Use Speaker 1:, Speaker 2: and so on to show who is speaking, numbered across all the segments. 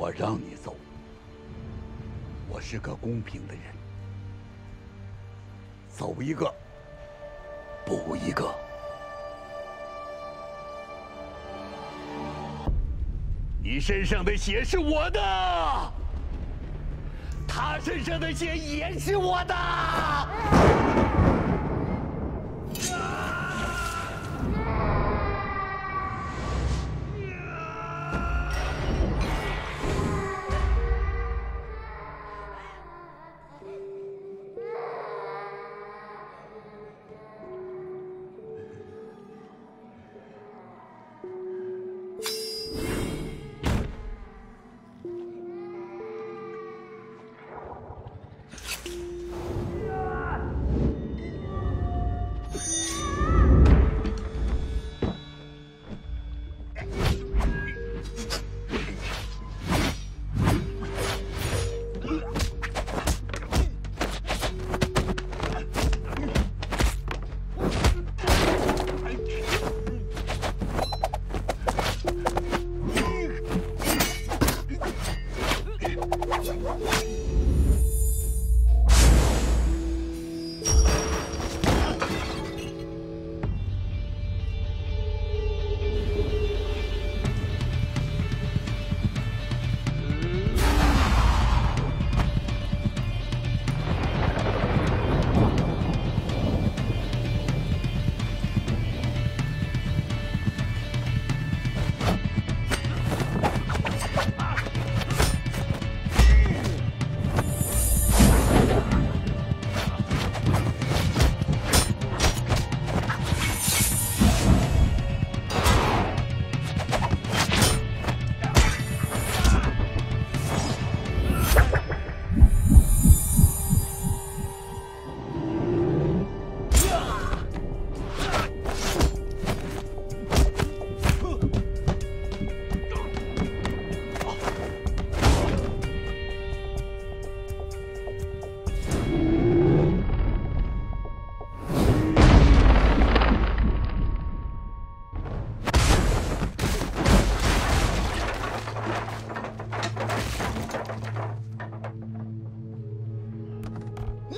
Speaker 1: 我让你走，我是个公平的人，走一个补一个。你身上的血是我的，他身上的血也是我的。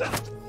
Speaker 1: 了。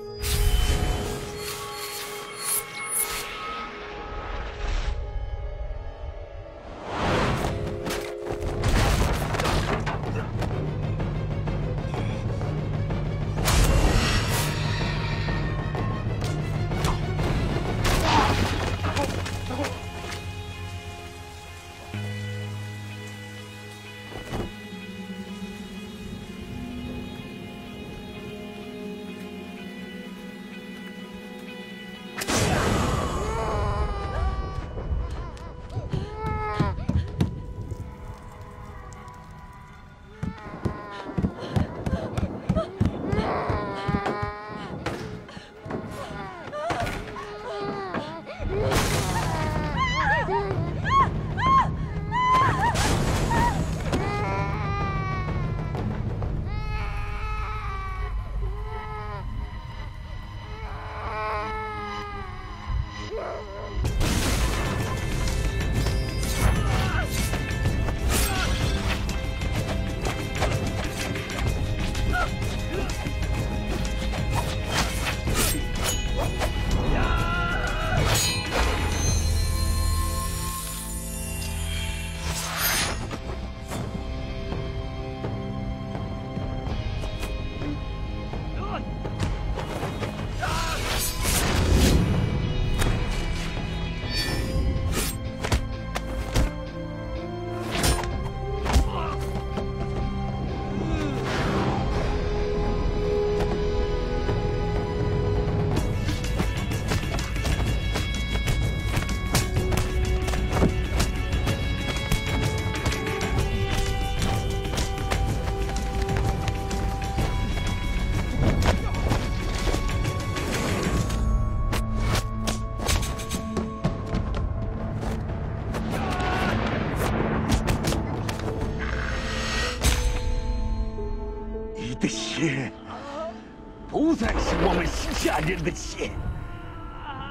Speaker 1: 我们西夏人的血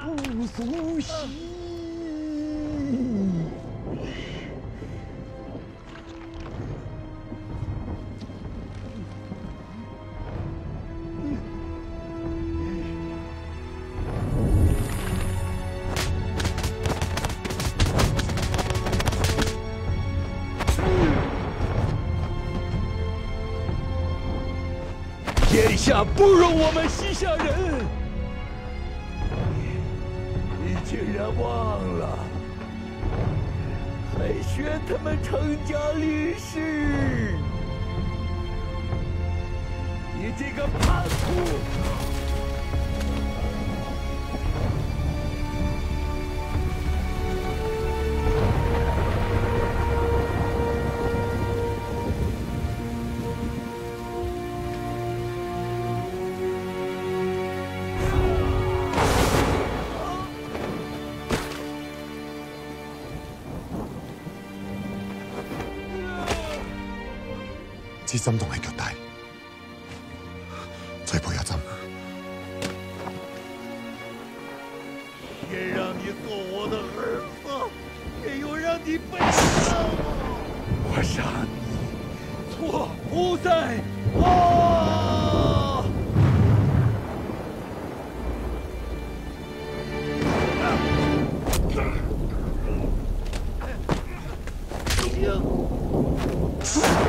Speaker 1: 不足惜。天下不容我们西夏人。你你竟然忘了，还学他们成家立室！你这个叛徒！
Speaker 2: 之针同系脚底，再补一针。
Speaker 1: 先让你做我的儿子，也要让你背叛我。我杀你，错不在我。Yeah.